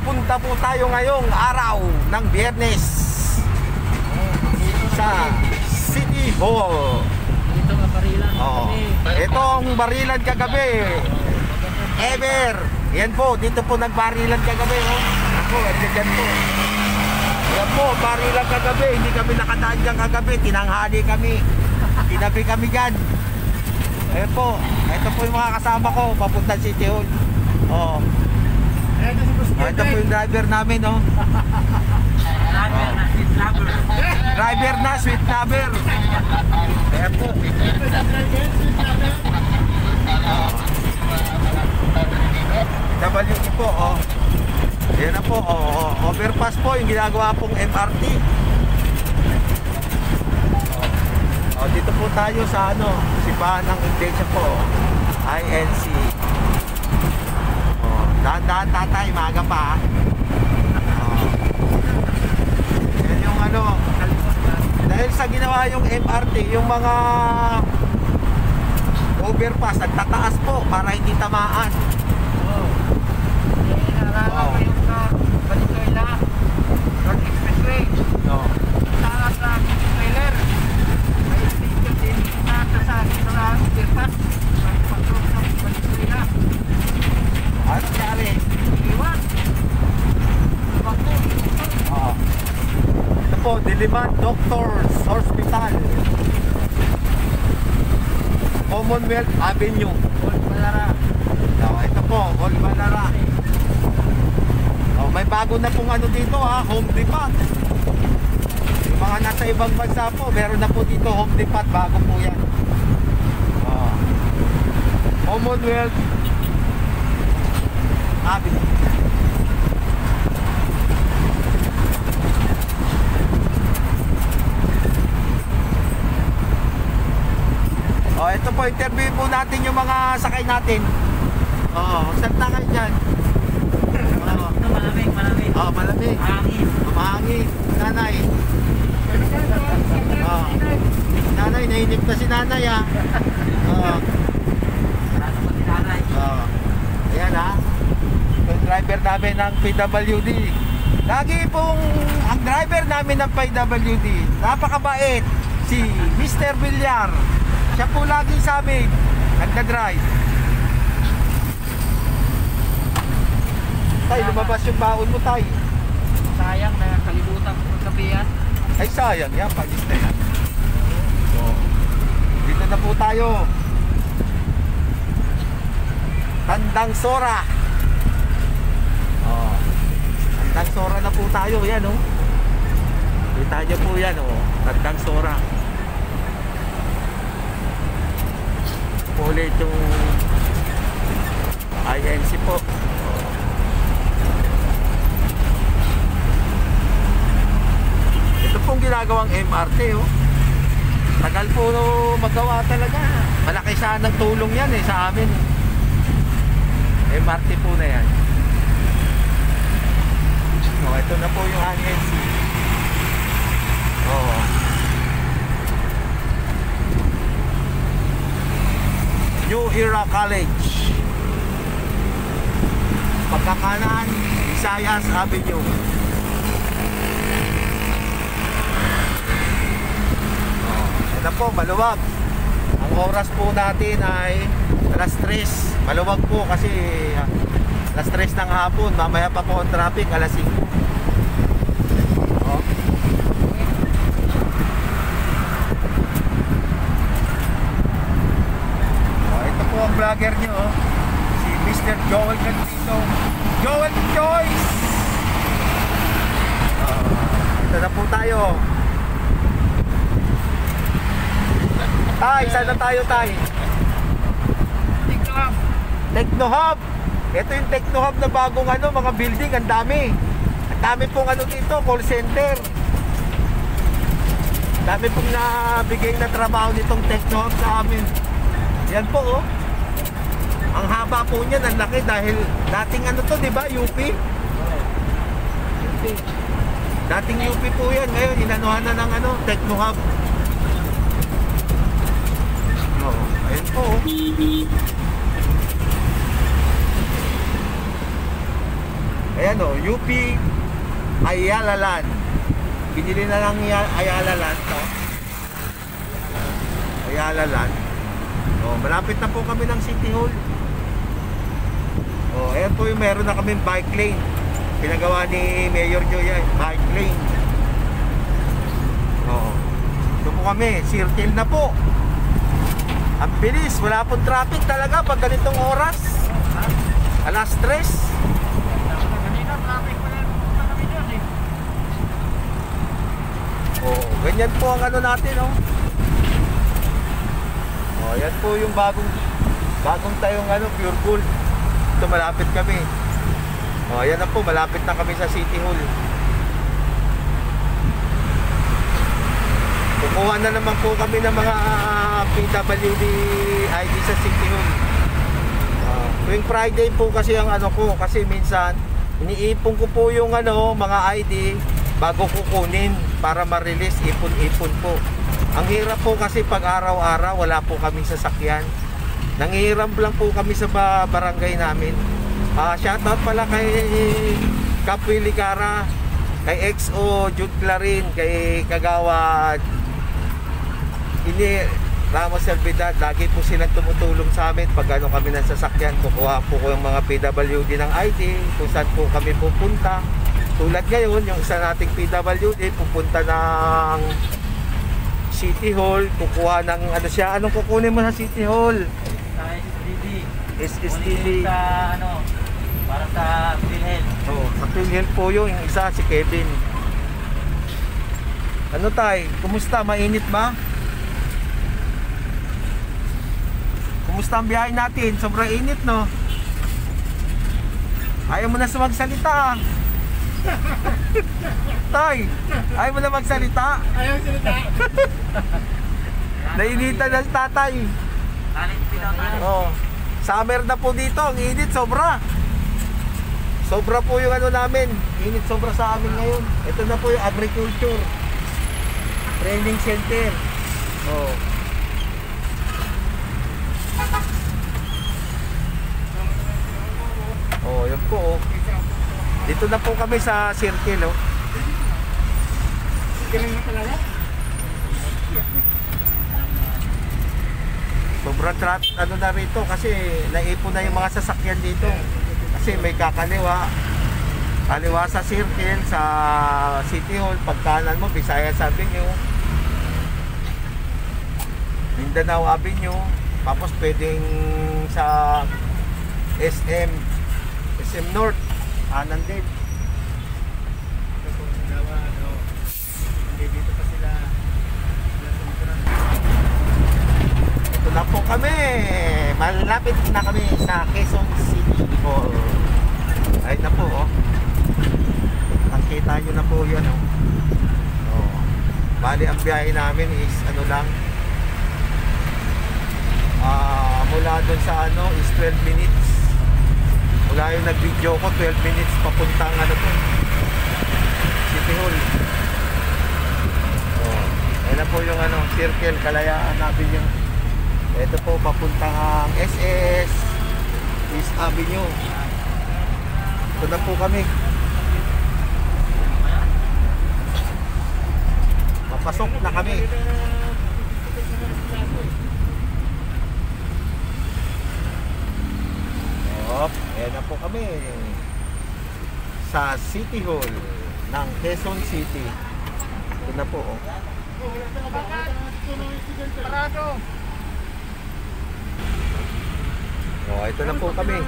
punta po tayo ngayong araw ng biyernes sa City Hall. Dito nga parilan Oo. kami. Ito ang barilan kagabi. Ever. Yan po, dito po nagbarilan kagabi. Oh. Ako, andyan po. Yan po, barilan kagabi. Hindi kami nakadaan dyan kagabi. Tinanghali kami. Tinabi kami dyan. Ayan po. Ito po yung mga kasama ko. Papunta City Hall. Oh. Oh, ito po yung driver namin, oh. Lover na, sweet lover. Driver na, sweet lover. Ayan po. WE po, oh. Yan na po, oh, oh. Overpass po yung ginagawa pong MRT. Oh. oh, dito po tayo sa ano, sipahan ng iglesia po. INC. Dahan-dahan tatay, maaga pa. ah. Oh. Yan yung ano, dahil sa ginawa yung MRT, yung mga overpass, nagtataas po para hindi tamaan. Oh. Eh, naalala Wow. ko yung sa Valenzuela, Road Expressway. No. Taas sa trailer. May sticker din na sa akin na overpass. Pagpasok sa Valenzuela. Ano nangyari? Iwan. Bakit? Oo. Ito po, Diliman Doctors Hospital. Commonwealth Avenue. Old Palara. No, ito po, Hall Balara. Oh, may bago na pong ano dito ha, Home Depot. Yung mga nasa ibang bansa po, meron na po dito Home Depot, bago po yan. Oh. Commonwealth Avenue. Oh, ito po, interview po natin yung mga sakay natin. Oo, saan na kayo dyan? Oo. Malamig, malamig. Oh, malamig. Hangin. Mahangin. Nanay. Oh. Nanay, nainip na si nanay ah. Oo. Sarado pa si nanay. Oo. Ayan ha. Yung driver namin ng PWD. Lagi pong ang driver namin ng PWD, napakabait. Si Mr. Villar. Siya po lagi sa amin. Nagda-drive. Tay, lumabas yung baon mo, Tay. Sayang na kalibutan ko sa biyan. Ay sayang yan, pagis na yan. So, dito na po tayo. Tandang Sora. Oh. Tandang Sora na po tayo, yan oh. Kita niyo po yan oh. Tandang Sora. Ulit yung INC po. Ito pong ginagawang MRT oh. Tagal po magawa talaga. Malaki sana ng tulong yan eh sa amin. MRT po na yan. Oh, ito na po yung INC. Oh. New Era College. Pagkakanan, Visayas Avenue. Ito po, maluwag. Ang oras po natin ay alas 3. Maluwag po kasi ah, alas 3 ng hapon. Mamaya pa po ang traffic, alas 5. Oh. Oh, ito po ang vlogger nyo, oh. si Mr. Joel Cantito. Joel Choice! Oh, ito na po tayo. Tay, saan na tayo, Tay? TikTok. Techno Hub. Ito yung Techno Hub na bagong ano, mga building, ang dami. Ang dami pong ano dito, call center. Dami pong nabigay na trabaho nitong Techno Hub sa amin. Yan po, oh. Haba po niyan, ang laki dahil dating ano to, di ba, UP? UP. Dating UP po yan. Ngayon, inanuhan na ng ano, Techno Hub. Oh, ayun po. oh. Ayan o, UP Ayala Land. Binili na lang Ayala Land to. Ayala Land. Oh, malapit na po kami ng City Hall. Oh, ayan yung meron na kaming bike lane. Pinagawa ni Mayor Joy yan, bike lane. Oh. Doon po kami, circle na po. Ang bilis, wala pong traffic talaga pag ganitong oras. Alas 3. Kanina, traffic pa rin. Kami eh. Oh, ganyan po ang ano natin, oh. Oh, yan po yung bagong bagong tayong ano, pure gold. Ito malapit kami. Oh, yan na po, malapit na kami sa City Hall. Kukuha na naman po kami ng mga PWD ID sa City Hall. Ah, tuwing Friday po kasi ang ano ko kasi minsan iniipon ko po yung ano mga ID bago kukunin para ma-release ipon-ipon po. Ang hirap po kasi pag araw-araw wala po kaming sasakyan. Nangihiram lang po kami sa ba- barangay namin. Ah, shoutout pala kay Kapwi Ligara, kay XO Jude Clarin, kay Kagawa ini Ramos Servidad, lagi po silang tumutulong sa amin pag ano kami ng sasakyan. Kukuha po ko yung mga PWD ng ID, kung saan po kami pupunta. Tulad ngayon, yung isa nating PWD, pupunta ng City Hall, kukuha ng ano siya, anong kukunin mo sa City Hall? Sa. SSDD. Uli Sa ano, para sa PhilHealth. Oh, sa PhilHealth po yun, yung isa si Kevin. Ano tay? Kumusta? Mainit ba? Kumusta ang biyahe natin? Sobrang init, no? Ayaw mo na sa magsalita. ah. tay, ayaw mo na magsalita. Ayaw salita. Nainitan na tatay. Oh. Summer na po dito, ang init sobra. Sobra po yung ano namin. Init sobra sa amin ngayon. Ito na po yung agriculture. Training center. Oh. Oh, yun po. Oh. Dito na po kami sa circle, oh. Ganun na talaga? Sobrang trap, ano na rito kasi naipon na yung mga sasakyan dito. Kasi may kakaliwa. Kaliwa sa circle, sa City Hall, pagkanan mo, Visayas Avenue. Mindanao Avenue. Tapos pwedeng sa SM, SM North, kanan din. Dito pa sila. Ito na po kami. Malapit na kami sa Quezon City Hall. Ay na po, oh. Nakita nyo na po yan, oh. oh. Bali, ang biyahe namin is ano lang. Ah, mula doon sa ano is 12 minutes. Mula yung nag-video ko, 12 minutes papuntang ano to. City Hall. Oh. Ayan na po yung ano, circle, kalayaan natin yung ito po papuntang SS East Avenue. Ito na po kami. Papasok na kami. Op, ayan na po kami sa City Hall ng Quezon City. Ito na po. Oh. Parado. Oh, ito na po kami.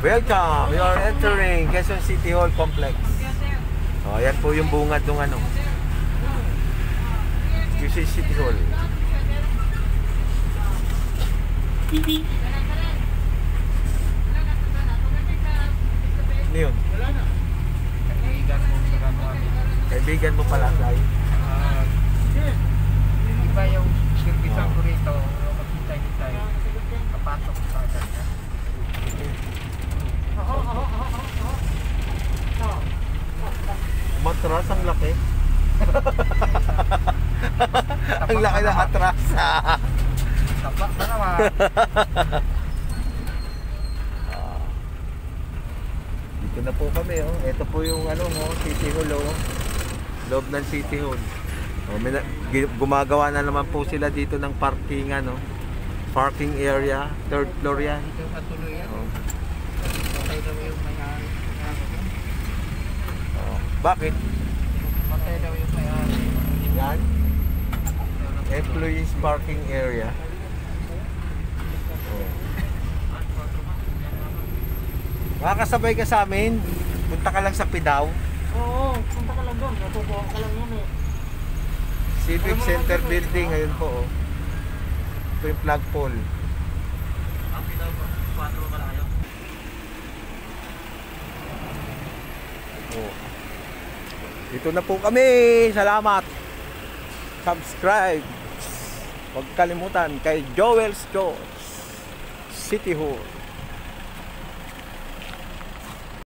Welcome! We are entering Quezon City Hall Complex. Oh, ayan po yung bungad ng ano. QC City Hall. Ano yun? Kaibigan mo pala, Sai. Ah, Iba yung sirbisan ko rito. Makita niyo tayo. Kapasok sa agad niya. Matras ang laki. ang laki ng atras. Tapa Dito Ito na po kami, oh. Ito po yung ano, oh, City Hall, oh. Loob ng City Hall. Oh, may gumagawa na naman po sila dito ng parking, ano. Parking area, third floor yan. Yan. Oh. Patay daw yung may-ari. Oh. Bakit? Patay daw yung may-ari. Yan. Employees parking area. Makakasabay ka sa amin. Punta ka lang sa Pidaw. Oo, punta ka lang doon. Natutuwa ka lang yun eh. Civic Center Building. Ayun po. Oh. Ito yung flagpole. Oh. Dito na po kami. Salamat. Subscribe. Huwag kalimutan kay Joel's Jones. City Hall.